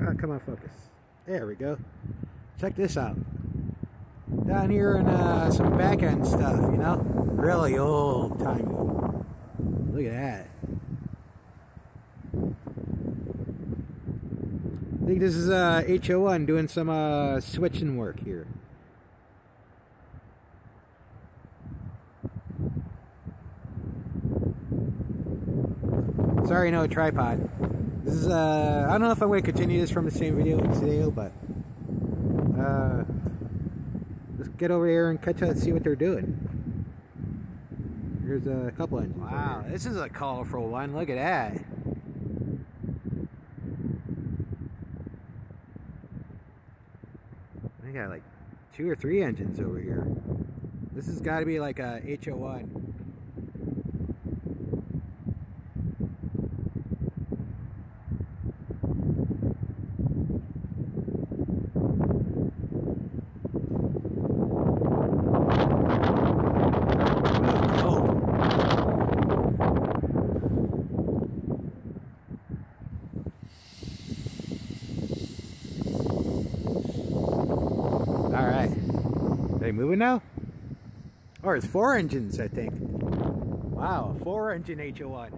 Oh, come on, focus. There we go. Check this out. Down here in uh, some back end stuff, you know? Really old timey. Look at that. I think this is uh, H01 doing some uh, switching work here. Sorry, no tripod. This is, uh, I don't know if I'm going to continue this from the same video today, but, uh, let's get over here and catch up and see what they're doing. Here's a couple engines. Wow, this is a colorful one. Look at that. They got like two or three engines over here. This has got to be like a H01. they moving now? Or it's four engines, I think. Wow, four engine H01.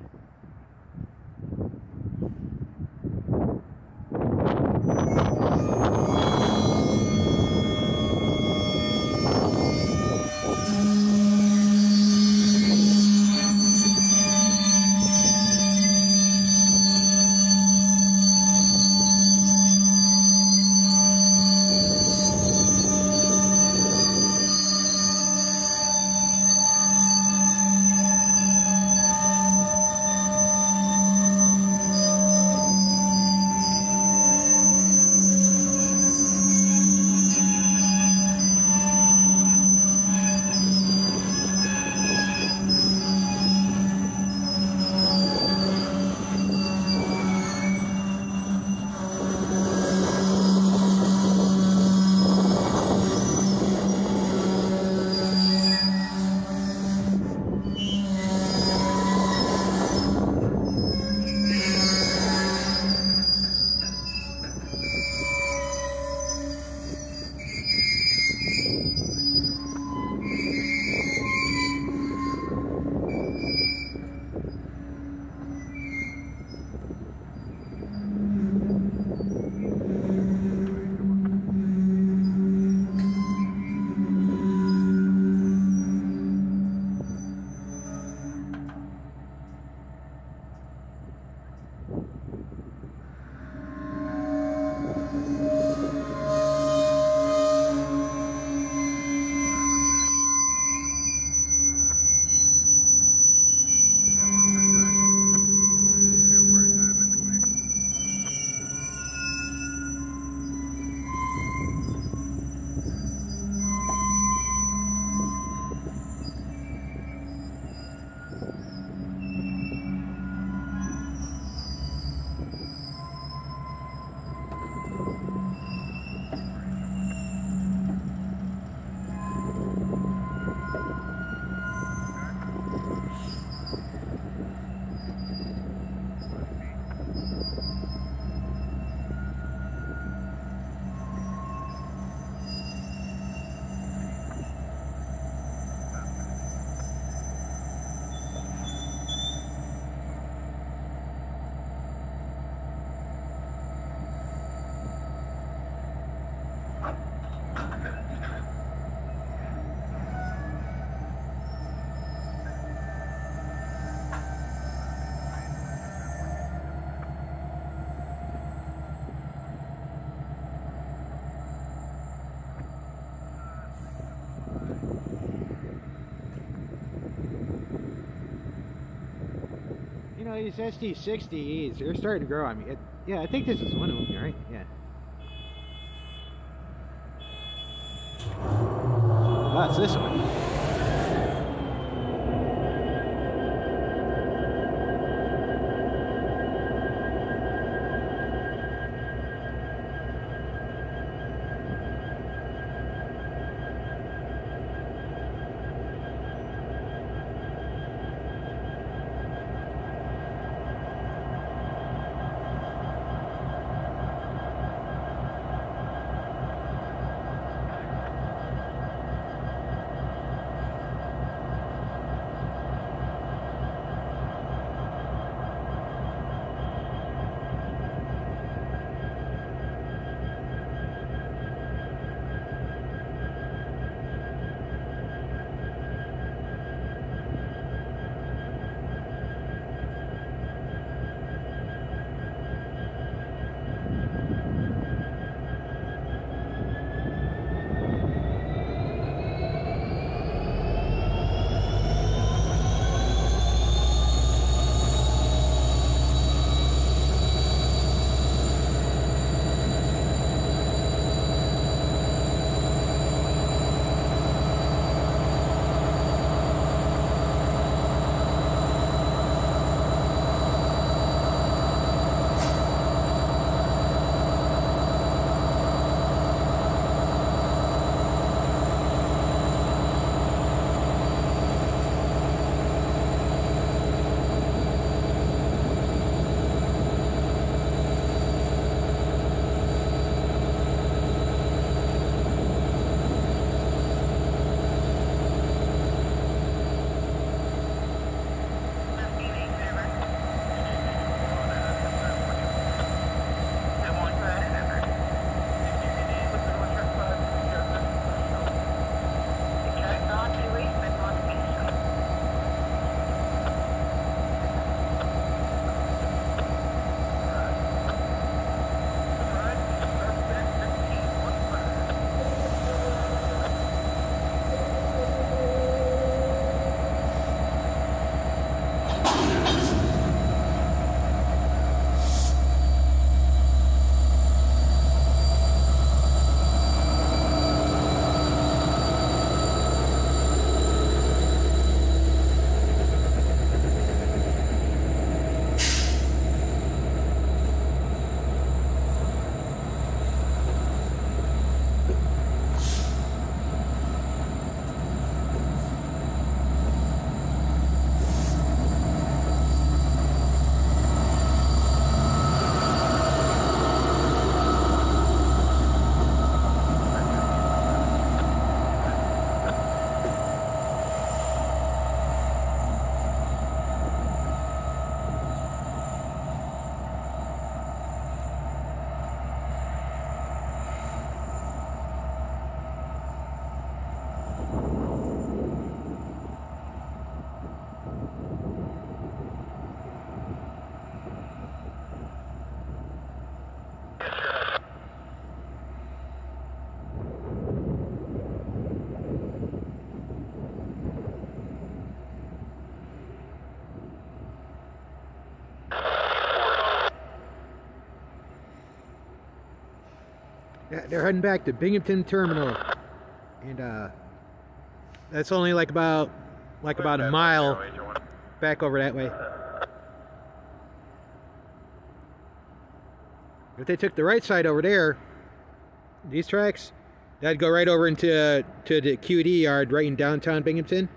Know, these SD60Es, they're starting to grow on me. It, yeah, I think this is one of them, right? Yeah. That's this one. They're heading back to Binghamton Terminal. And uh that's only like about like about a mile back over that way. If they took the right side over there, these tracks, that'd go right over into to the BD yard right in downtown Binghamton.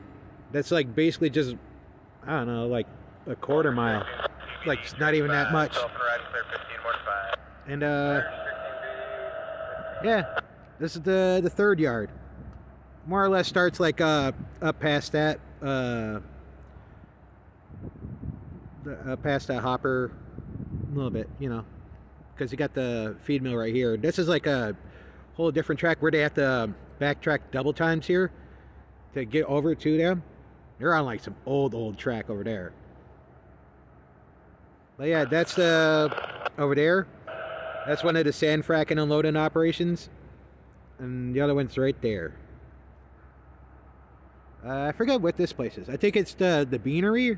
That's like basically just I don't know, like a quarter mile. Like it's not even that much. And uh yeah, this is the the third yard. More or less starts like uh up past that uh, uh past that hopper a little bit, you know, because you got the feed mill right here. This is like a whole different track where they have to backtrack double times here to get over to them. They're on like some old old track over there. But yeah, that's uh, over there. That's one of the sand fracking and loading operations. And the other one's right there. Uh, I forget what this place is. I think it's the, the beanery.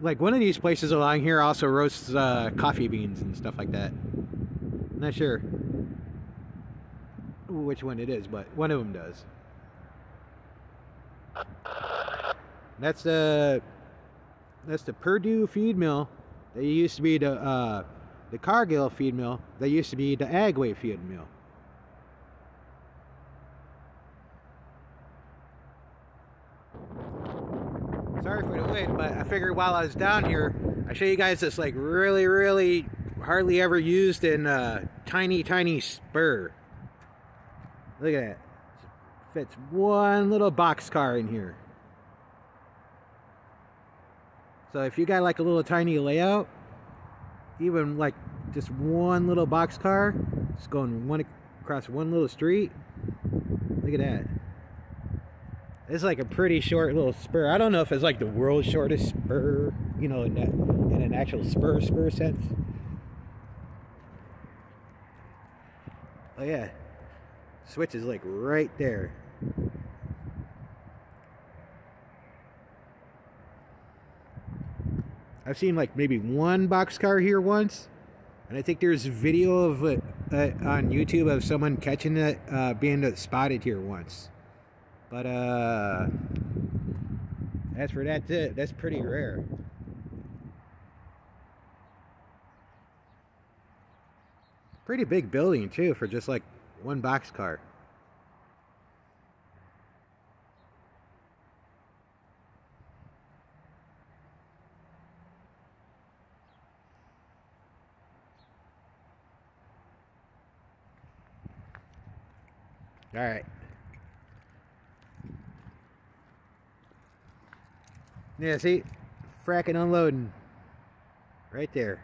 Like one of these places along here also roasts uh, coffee beans and stuff like that. I'm not sure which one it is, but one of them does. That's the that's the Perdue feed mill. That used to be the uh, the Cargill feed mill. That used to be the Agway feed mill. Sorry for the wind, but I figured while I was down here, I show you guys this like really, really hardly ever used in uh, tiny, tiny spur. Look at that. Fits one little box car in here. So if you got like a little tiny layout, even like just one little box car, just going one across one little street, look at that. It's like a pretty short little spur. I don't know if it's like the world's shortest spur, you know, in, that, in an actual spur spur sense. Oh yeah, switch is like right there. I've seen like maybe one boxcar here once, and I think there's video of it uh, on YouTube of someone catching it uh, being spotted here once. But uh, as for that, that's pretty rare. Pretty big building too for just like one boxcar. All right. Yeah, see? Fracking unloading. Right there.